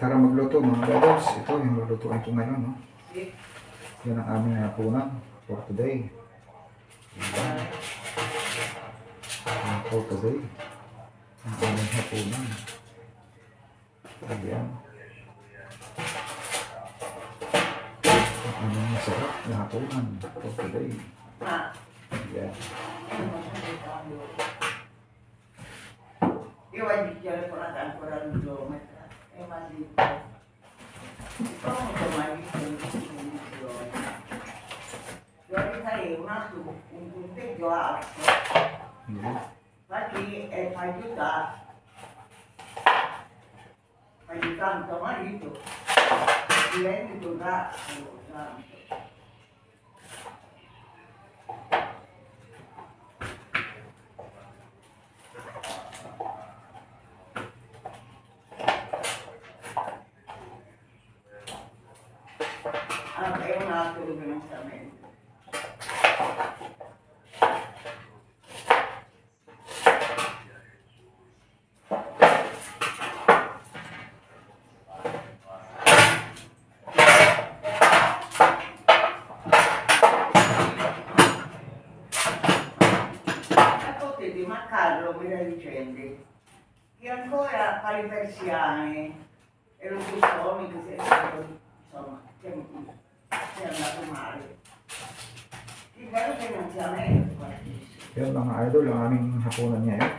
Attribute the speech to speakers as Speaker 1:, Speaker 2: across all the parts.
Speaker 1: Tara magluto mga brothers. Ito yung lulutuin ko ngayon. No? Yan ang aming hapunan for today. Yan. Yan for today. Ang aming hapunan. Ayan. Ang aming masarap na hapunan for today.
Speaker 2: Ma,
Speaker 1: Yan.
Speaker 2: io non so che cambio. Io voglio dichiarare ancora ancora un giorno. E ma di Come che mai un punteggio alto lì e fa aiutare aiutando marito diventa da nascono violentemente. di Maccarlo guida vicende, che ancora pari persiane, e lo che sono, insomma,
Speaker 1: Yan mga idol, ang aming hapunan ngayon.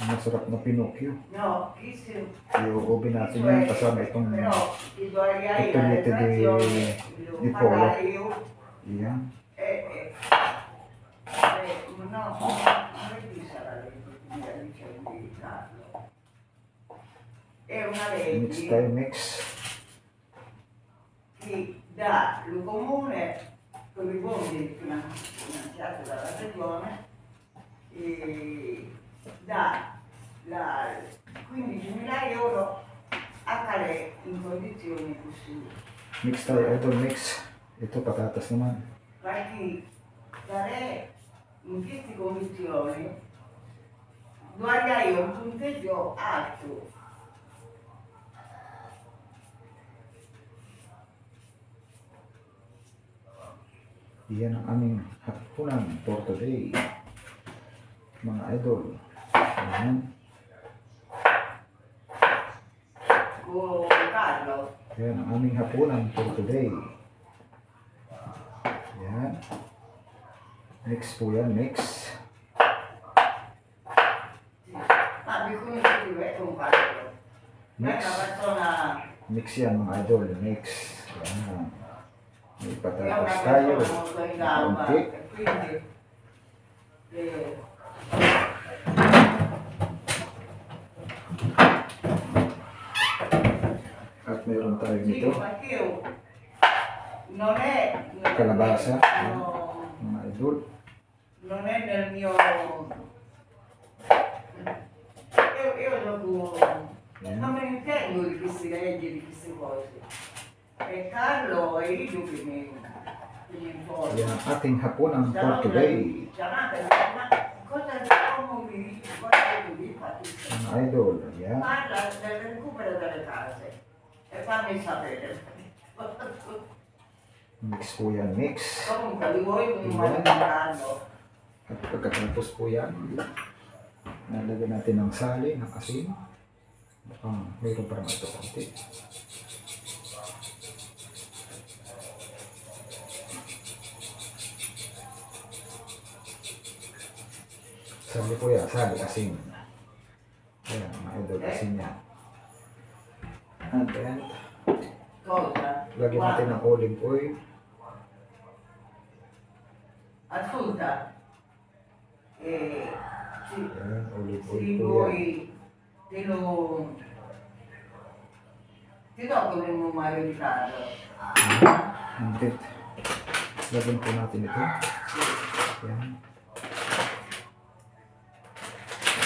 Speaker 1: Ang masarap na Pinocchio.
Speaker 2: No, si...
Speaker 1: I-oven natin yan kasama itong mette di- di polo.
Speaker 2: pagare io.
Speaker 1: Yan.
Speaker 2: E, e, e, no, non è chi sarà lei, È una legge
Speaker 1: mix.
Speaker 2: che dà il comune con i fondi finan- finanziati dalla regione e dà la 15.000 euro a Calais in condizioni così.
Speaker 1: Mix idol, mix. Ito, patatas naman.
Speaker 2: Perché Calais in queste condizioni guarda io un punteggio alto.
Speaker 1: Yan ang aming hapunan for today. Mga idol. Yan.
Speaker 2: con Carlo.
Speaker 1: Yan ang aming hapunan for today. Yan. Mix po yan, mix. Mix. Mix yan mga idol, mix. Yan.
Speaker 2: il patate staglio,
Speaker 1: con
Speaker 2: te. Quindi, eh,
Speaker 1: ah, Aspetta, lontano
Speaker 2: il
Speaker 1: mito.
Speaker 2: Sì, perché non è...
Speaker 1: Non Calabasa,
Speaker 2: no,
Speaker 1: non è dul.
Speaker 2: Non è nel mio... Io, io proprio...
Speaker 1: Eh.
Speaker 2: Non me ne intendo di queste leggi, di queste cose. Carlo è io che mi che mi informa
Speaker 1: Yan ang ating hapunan for today. Mga idol, yan.
Speaker 2: e sapere
Speaker 1: Mix po yan, mix. Yan. At pagkatapos po yan, nalagyan natin ng sali, ng asin. Ah, mayroon parang ito konti. Sali po yan, sali, asin. Ayan, mga idol, asin yan. And then, lagyan natin ng olive oil.
Speaker 2: ascolta eh, sì,
Speaker 1: Ayan, olive oil
Speaker 2: sì,
Speaker 1: po yan.
Speaker 2: te lo ti do carro
Speaker 1: And then, lagyan po natin ito. Yan.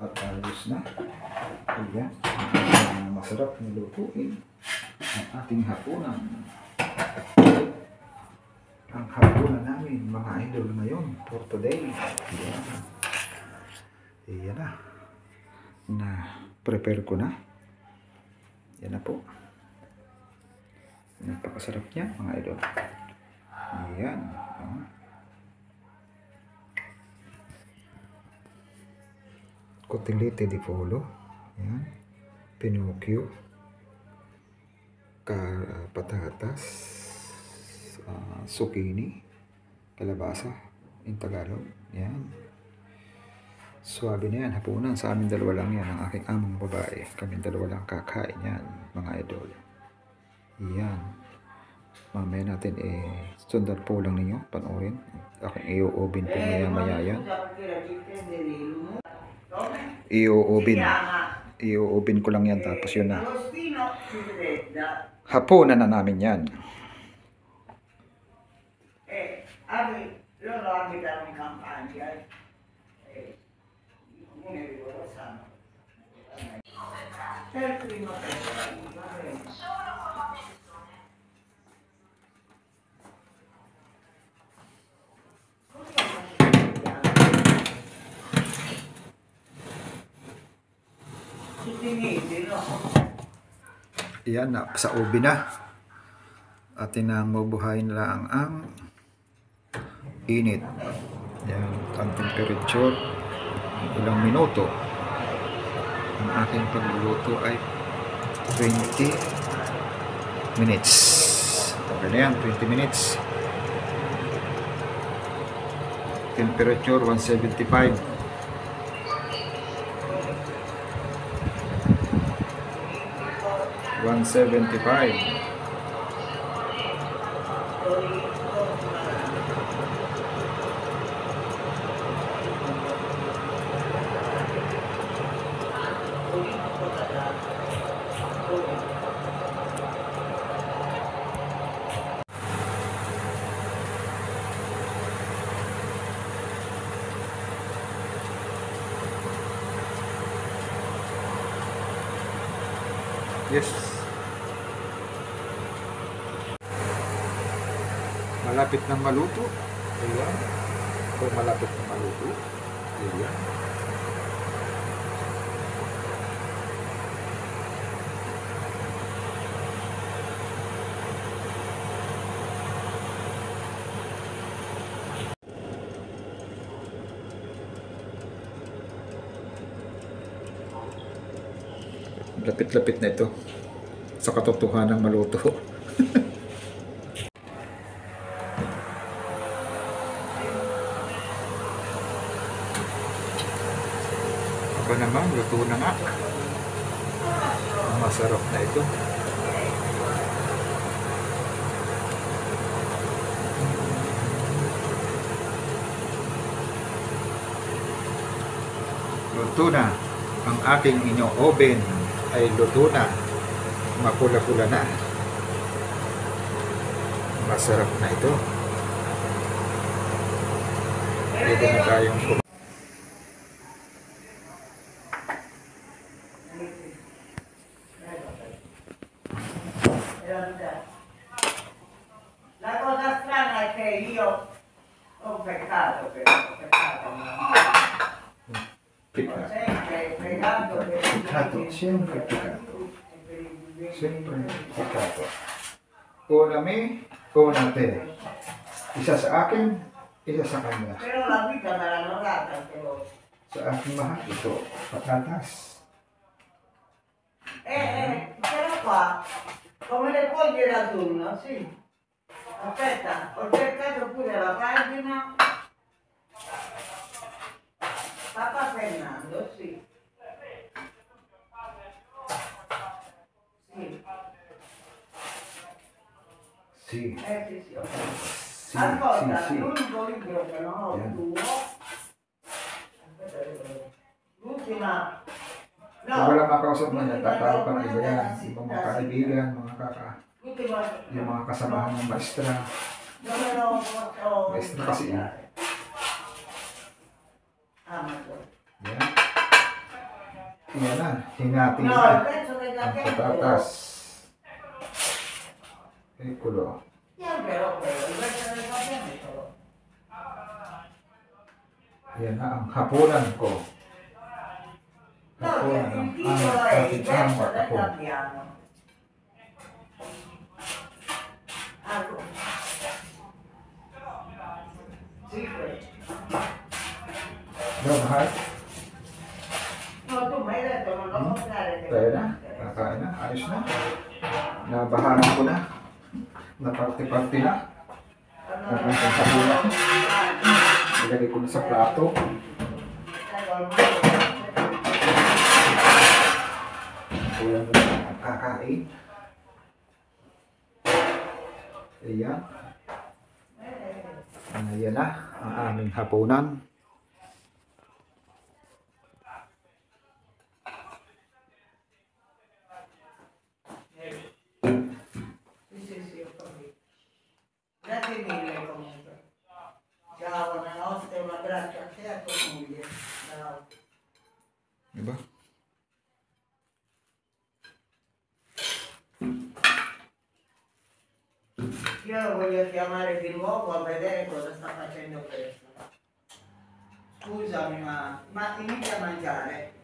Speaker 1: At ayos na. Ayan. Ang masarap na lutuin. Ang ating hapunan. Ang hapunan namin, mga idol ngayon, for today. Ayan. Ayan na. Na prepare ko na. Yan na po. Napakasarap niya, mga idol. Ayan. Cotilete di Folo. Ayan. Pinocchio. Ka patatas. ah, zucchini. Kalabasa. In Tagalog. Ayan. Swabe na yan. Hapunan. Sa amin dalawa lang yan. Ang aking amang babae. Kami dalawa lang kakain yan. Mga idol. Yan. Mamaya natin eh, sundan po lang ninyo, panoorin. Aking i-oven po maya maya yan. I-oven. I-oven ko lang yan tapos yun na.
Speaker 2: Fredda.
Speaker 1: Hapunan na namin yan.
Speaker 2: Eh, abi, loro abitano in campagna. Eh, eh, i comuni di Rosano. Per il primo tempo, va bene. Tutti mesi, no?
Speaker 1: Yan na, sa oven na. Atin ang mabuhayin lang ang init. Yan, ang temperature. Ilang minuto. Ang aking pagluluto ay 20 minutes. Okay na yan, 20 minutes. Temperature 175. 175 Yes. Malapit na maluto. Ayan. Ito malapit na maluto. Ayan. Lapit-lapit na ito. Sa katotohanan maluto. luto na nga. Masarap na ito. Luto na. Ang aking inyong oven ay luto na. Mapula-pula na. Masarap na ito. Pwede na tayong kumain. Una me, una te. Isa sa akin, isa sa kanya.
Speaker 2: Però la vita me l'hanno data però.
Speaker 1: Sa aking mahal, ito, patatas.
Speaker 2: Eh, eh, però qua, come le foglie d'autunno, sì. Aspetta, ho cercato pure la pagina. Papa Fernando. Sì,
Speaker 1: Si,
Speaker 2: eh sì, sì. ho capito.
Speaker 1: si,
Speaker 2: Ascolta,
Speaker 1: si, si.
Speaker 2: l'unico libro che non ho
Speaker 1: Bien.
Speaker 2: tuo, aspetta, devo- l'ultima,
Speaker 1: Kung
Speaker 2: no,
Speaker 1: wala makausap mo niya, tatawag ka ng iba yan. Yung mga kaibigan, mga kaka,
Speaker 2: l'ultima,
Speaker 1: yung mga kasamahan ng maestra.
Speaker 2: dove lo posso
Speaker 1: Maestro kasi,
Speaker 2: guardare? Amazon.
Speaker 1: Yan. Yan na. Hinati
Speaker 2: No,
Speaker 1: na.
Speaker 2: penso che da
Speaker 1: Ang
Speaker 2: tempo.
Speaker 1: patatas.
Speaker 2: Il pagamento.
Speaker 1: Yan na ang hapunan ko. Hapunan ang amat
Speaker 2: del
Speaker 1: ako.
Speaker 2: lo comprare. che
Speaker 1: Tayo na. Kakain na. Ayos na. Nabahanan ko na. Naparte-parte na.
Speaker 2: Allora,
Speaker 1: Ang aking hapunan. Ilagay ko na sa plato. Kuya mo na kakain. Ayan. Ayan na ang aming hapunan.
Speaker 2: Grazie mille comunque. Ciao, buonanotte, un abbraccio a te e a tua moglie. Ciao. Io lo voglio chiamare di nuovo a vedere cosa sta facendo questo. Scusami, ma, ma inizia a mangiare.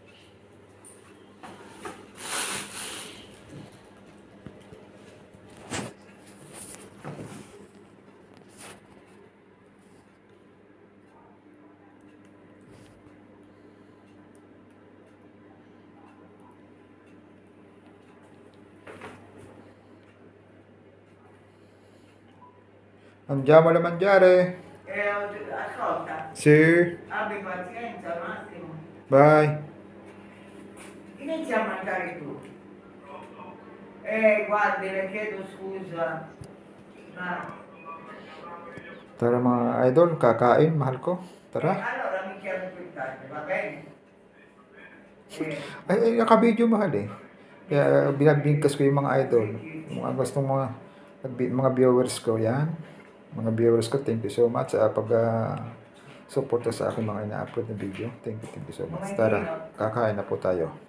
Speaker 1: Andiamo alla mangiare.
Speaker 2: E ascolta,
Speaker 1: Sì.
Speaker 2: abbi pazienza un attimo.
Speaker 1: Bye.
Speaker 2: Inizia a mangiare tu. Eh, guardi, le chiedo scusa. Ma
Speaker 1: Tara mga idol, kakain, mahal ko. Tara.
Speaker 2: allora mi chiami più tardi, va bene? Eh,
Speaker 1: Ay, ay naka-video mahal eh. Kaya binabingkas ko yung mga idol. Mga gustong mga mga viewers ko yan. Mga viewers ko, thank you so much sa pag ah, suporta sa aking mga ina-upload na video. Thank you, thank you so much. Tara, kakain na po tayo.